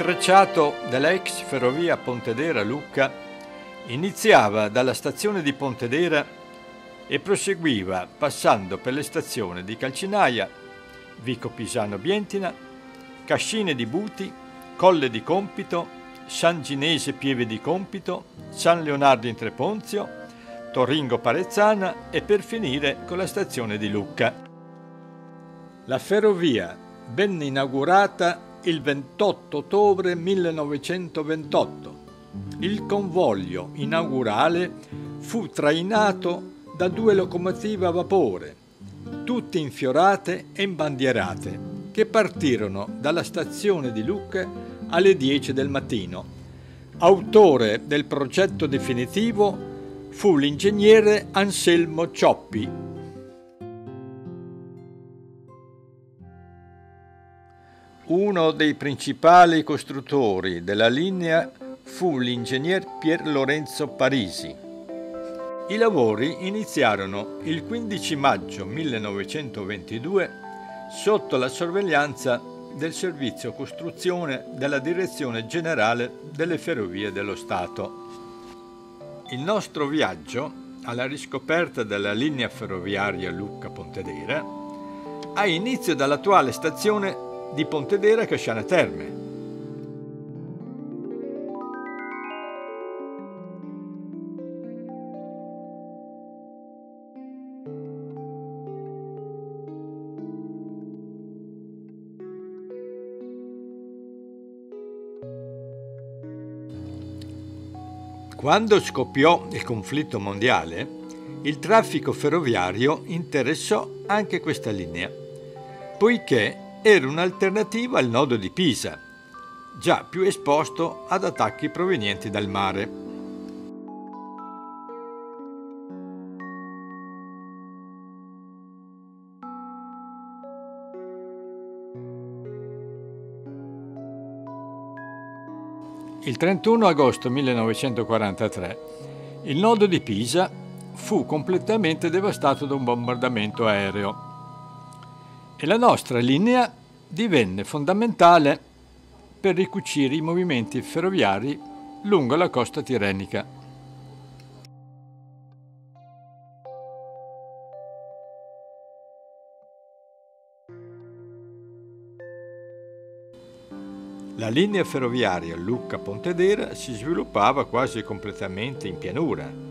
Tracciato dell'ex ferrovia Pontedera-Lucca iniziava dalla stazione di Pontedera e proseguiva passando per le stazioni di Calcinaia, Vico Pisano Bientina, Cascine di Buti, Colle di Compito, San Ginese Pieve di Compito, San Leonardo in Treponzio, Toringo Parezzana e per finire con la stazione di Lucca. La ferrovia venne inaugurata il 28 ottobre 1928. Il convoglio inaugurale fu trainato da due locomotive a vapore, tutte infiorate e imbandierate, che partirono dalla stazione di Lucca alle 10 del mattino. Autore del progetto definitivo fu l'ingegnere Anselmo Cioppi, Uno dei principali costruttori della linea fu l'ingegner Pier Lorenzo Parisi. I lavori iniziarono il 15 maggio 1922 sotto la sorveglianza del Servizio Costruzione della Direzione Generale delle Ferrovie dello Stato. Il nostro viaggio alla riscoperta della linea ferroviaria Lucca-Pontedera ha inizio dall'attuale stazione di Pontedera Casciana Terme. Quando scoppiò il conflitto mondiale, il traffico ferroviario interessò anche questa linea, poiché era un'alternativa al nodo di Pisa, già più esposto ad attacchi provenienti dal mare. Il 31 agosto 1943 il nodo di Pisa fu completamente devastato da un bombardamento aereo e la nostra linea divenne fondamentale per ricucire i movimenti ferroviari lungo la costa tirrenica. La linea ferroviaria Lucca-Pontedera si sviluppava quasi completamente in pianura,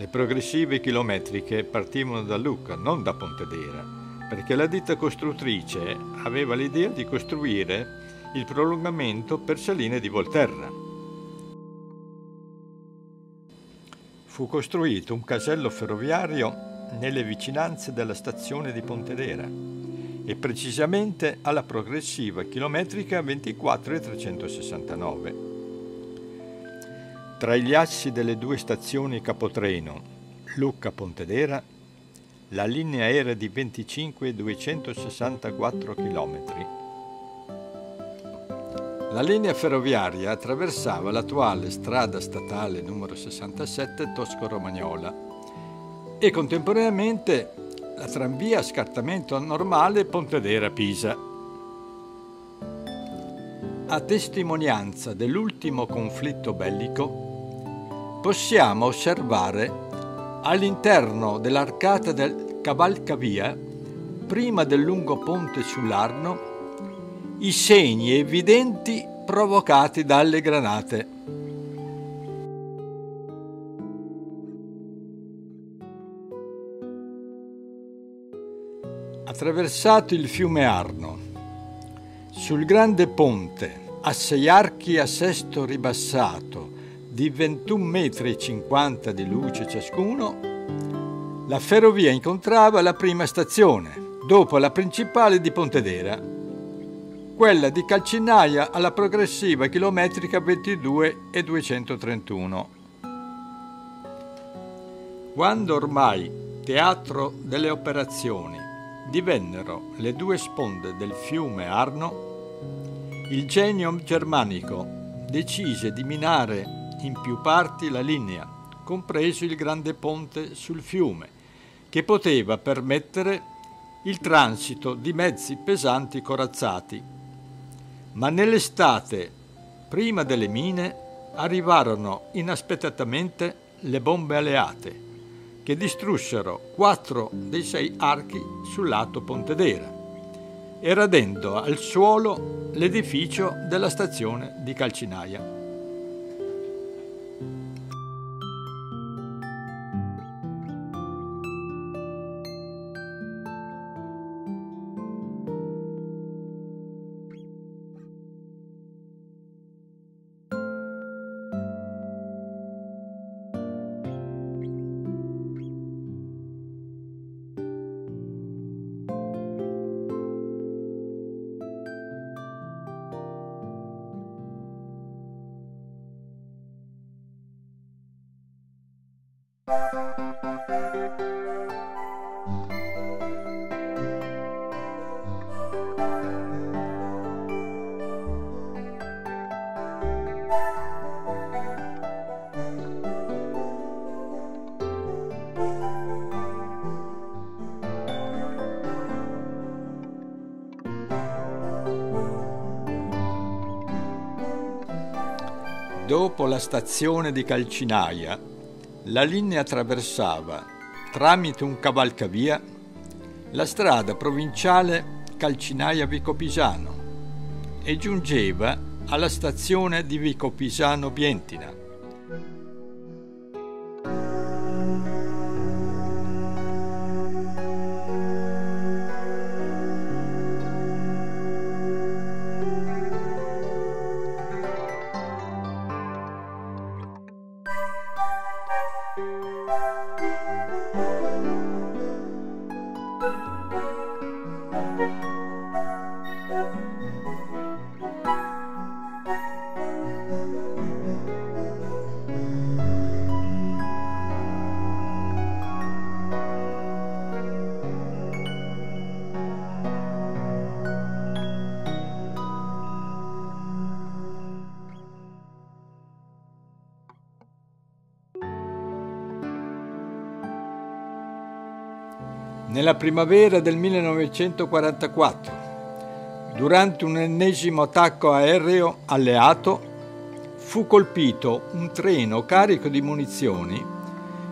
le progressive chilometriche partivano da Lucca, non da Pontedera, perché la ditta costruttrice aveva l'idea di costruire il prolungamento per Saline di Volterra. Fu costruito un casello ferroviario nelle vicinanze della stazione di Pontedera e precisamente alla progressiva chilometrica 24 e 369. Tra gli assi delle due stazioni capotreno, Lucca-Pontedera, la linea era di 25 e 264 km. La linea ferroviaria attraversava l'attuale strada statale numero 67 Tosco-Romagnola e contemporaneamente la tranvia a scartamento normale Pontedera-Pisa. A testimonianza dell'ultimo conflitto bellico, possiamo osservare all'interno dell'arcata del cavalcavia, prima del lungo ponte sull'Arno, i segni evidenti provocati dalle granate. Attraversato il fiume Arno, sul grande ponte, a sei archi a sesto ribassato, di 21 metri e 50 di luce ciascuno, la ferrovia incontrava la prima stazione, dopo la principale di Pontedera, quella di Calcinaia alla progressiva chilometrica 22 e 231. Quando ormai teatro delle operazioni divennero le due sponde del fiume Arno, il genio germanico decise di minare in più parti la linea, compreso il grande ponte sul fiume, che poteva permettere il transito di mezzi pesanti corazzati. Ma nell'estate, prima delle mine, arrivarono inaspettatamente le bombe alleate che distrussero quattro dei sei archi sul lato Pontedera e radendo al suolo l'edificio della stazione di Calcinaia. Dopo la stazione di Calcinaia, la linea attraversava, tramite un cavalcavia, la strada provinciale Calcinaia-Vicopisano e giungeva alla stazione di Vicopisano-Bientina. Nella primavera del 1944, durante un ennesimo attacco aereo alleato, fu colpito un treno carico di munizioni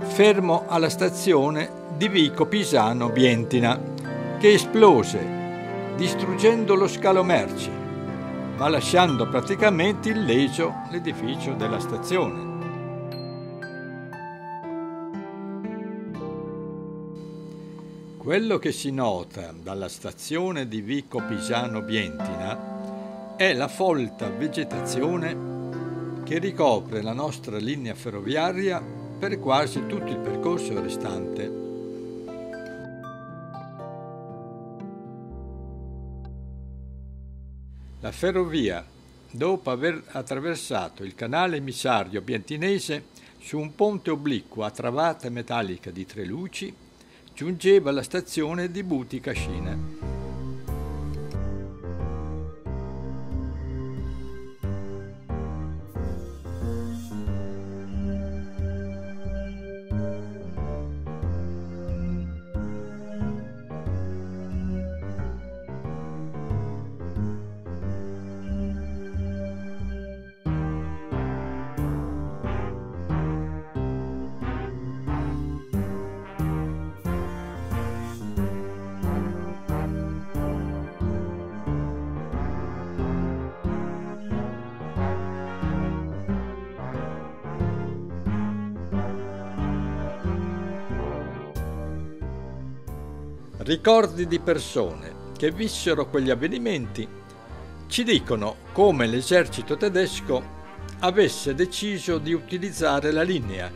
fermo alla stazione di Vico Pisano Bientina, che esplose, distruggendo lo scalo merci, ma lasciando praticamente illeso l'edificio della stazione. Quello che si nota dalla stazione di Vico Pisano Bientina è la folta vegetazione che ricopre la nostra linea ferroviaria per quasi tutto il percorso restante. La ferrovia, dopo aver attraversato il canale emissario bientinese su un ponte obliquo a travata metallica di tre luci, giungeva alla stazione di Buti ricordi di persone che vissero quegli avvenimenti ci dicono come l'esercito tedesco avesse deciso di utilizzare la linea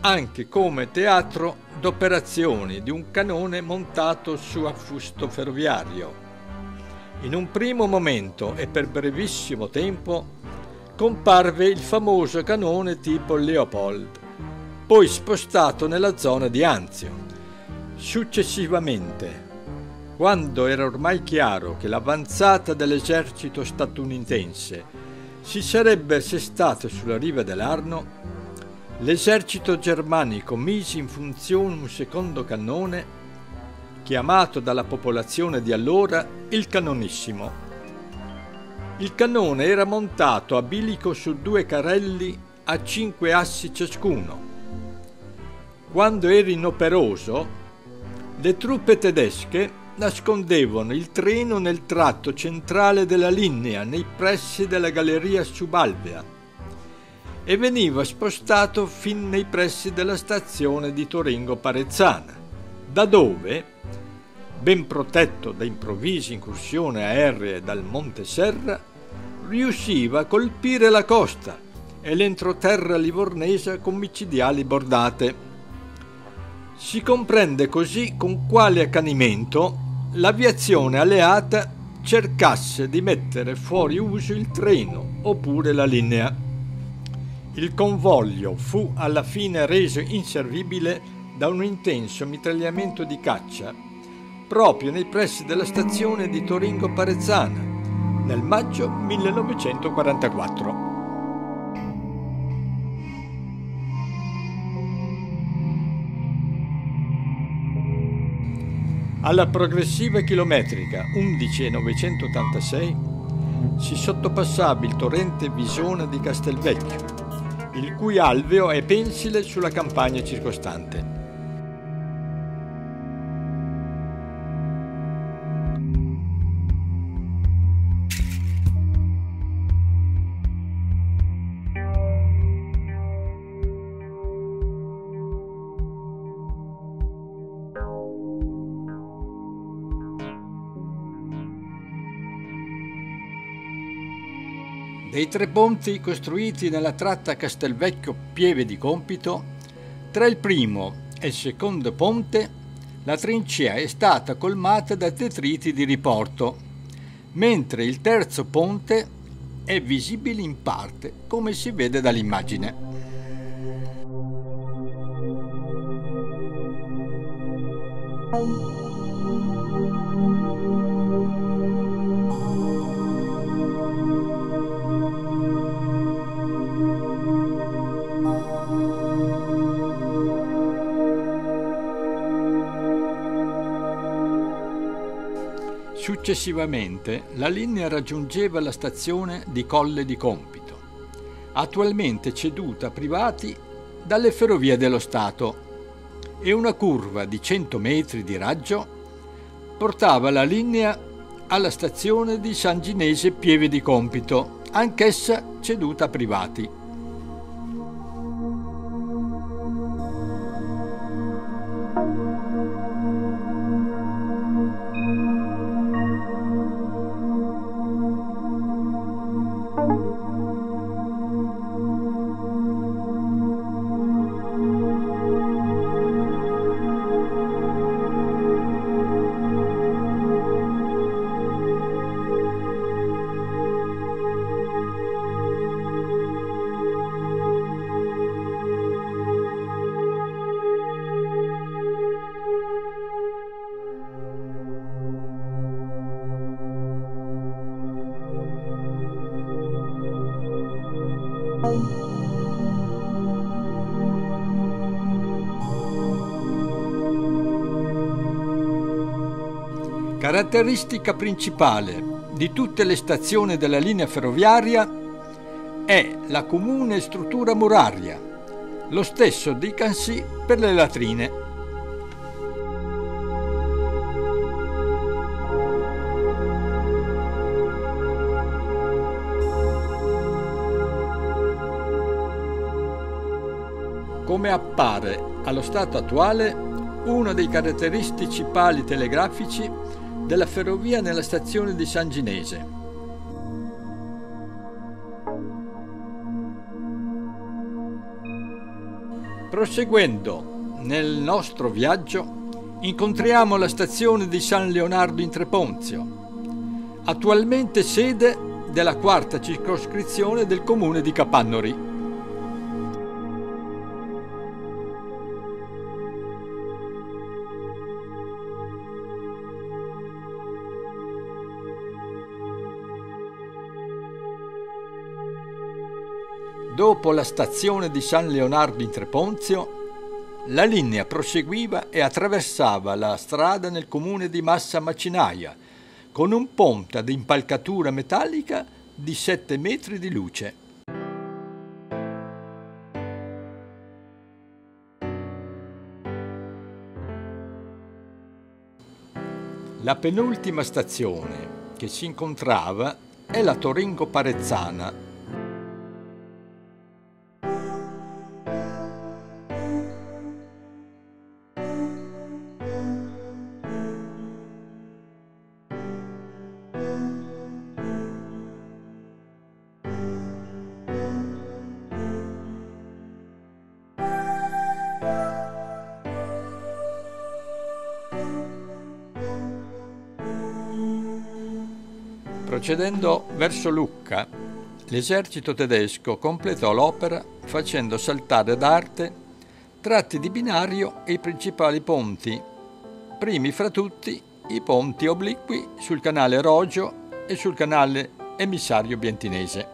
anche come teatro d'operazioni di un canone montato su affusto ferroviario. In un primo momento e per brevissimo tempo comparve il famoso canone tipo Leopold, poi spostato nella zona di Anzio. Successivamente, quando era ormai chiaro che l'avanzata dell'esercito statunitense si sarebbe assestata sulla riva dell'Arno, l'esercito germanico mise in funzione un secondo cannone, chiamato dalla popolazione di allora il Canonissimo. Il cannone era montato a bilico su due carrelli a cinque assi ciascuno. Quando era inoperoso, le truppe tedesche nascondevano il treno nel tratto centrale della linea, nei pressi della galleria subalvea, e veniva spostato fin nei pressi della stazione di Toringo Parezzana, da dove, ben protetto da improvvise incursioni aeree dal Monte Serra, riusciva a colpire la costa e l'entroterra livornese con micidiali bordate. Si comprende così con quale accanimento l'aviazione alleata cercasse di mettere fuori uso il treno oppure la linea. Il convoglio fu alla fine reso inservibile da un intenso mitragliamento di caccia proprio nei pressi della stazione di Toringo Parezzana nel maggio 1944. Alla progressiva chilometrica 11,986 si sottopassava il torrente Visona di Castelvecchio, il cui alveo è pensile sulla campagna circostante. Dei tre ponti costruiti nella tratta Castelvecchio-Pieve di Compito, tra il primo e il secondo ponte la trincea è stata colmata da detriti di riporto, mentre il terzo ponte è visibile in parte, come si vede dall'immagine. Successivamente la linea raggiungeva la stazione di Colle di Compito, attualmente ceduta a privati dalle ferrovie dello Stato, e una curva di 100 metri di raggio portava la linea alla stazione di San Ginese Pieve di Compito, anch'essa ceduta a privati. Caratteristica principale di tutte le stazioni della linea ferroviaria è la comune struttura muraria, lo stesso dicasi per le latrine. Come appare allo stato attuale, uno dei caratteristici pali telegrafici della ferrovia nella stazione di San Ginese. Proseguendo nel nostro viaggio, incontriamo la stazione di San Leonardo in Treponzio, attualmente sede della quarta circoscrizione del comune di Capannori. Dopo la stazione di San Leonardo in Treponzio, la linea proseguiva e attraversava la strada nel comune di Massa Macinaia, con un ponte ad impalcatura metallica di 7 metri di luce. La penultima stazione che si incontrava è la Toringo Parezzana Procedendo verso Lucca, l'esercito tedesco completò l'opera facendo saltare d'arte tratti di binario e i principali ponti, primi fra tutti i ponti obliqui sul canale Rogio e sul canale emissario bientinese.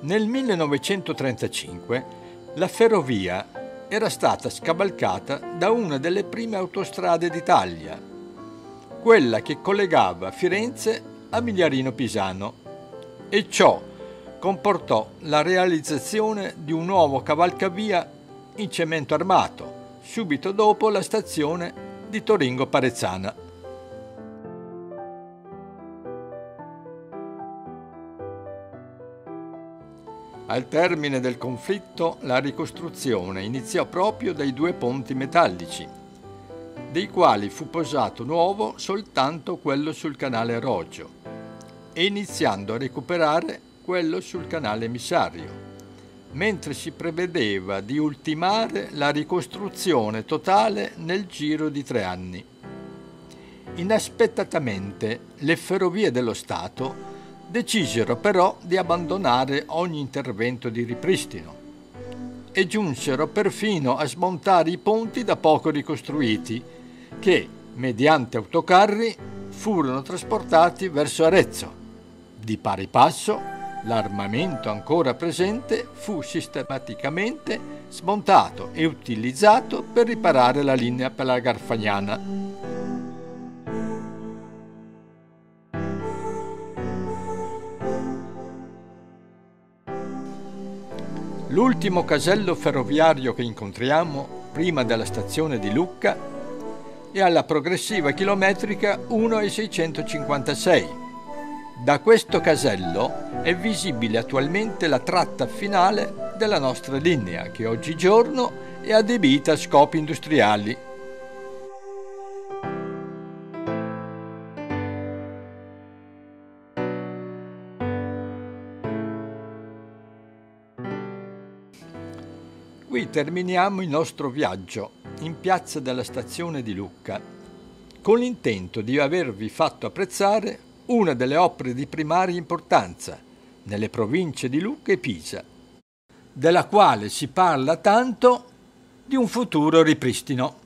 Nel 1935 la ferrovia era stata scavalcata da una delle prime autostrade d'Italia, quella che collegava Firenze a Migliarino Pisano, e ciò comportò la realizzazione di un nuovo cavalcavia in cemento armato, subito dopo la stazione di Toringo Parezzana. Al termine del conflitto la ricostruzione iniziò proprio dai due ponti metallici, dei quali fu posato nuovo soltanto quello sul canale Roggio iniziando a recuperare quello sul canale emissario, mentre si prevedeva di ultimare la ricostruzione totale nel giro di tre anni. Inaspettatamente le ferrovie dello Stato decisero però di abbandonare ogni intervento di ripristino e giunsero perfino a smontare i ponti da poco ricostruiti che, mediante autocarri, furono trasportati verso Arezzo. Di pari passo, l'armamento ancora presente fu sistematicamente smontato e utilizzato per riparare la linea per L'ultimo casello ferroviario che incontriamo prima della stazione di Lucca è alla progressiva chilometrica 1,656. Da questo casello è visibile attualmente la tratta finale della nostra linea che oggigiorno è adibita a scopi industriali Qui terminiamo il nostro viaggio in piazza della stazione di Lucca con l'intento di avervi fatto apprezzare una delle opere di primaria importanza nelle province di Lucca e Pisa, della quale si parla tanto di un futuro ripristino.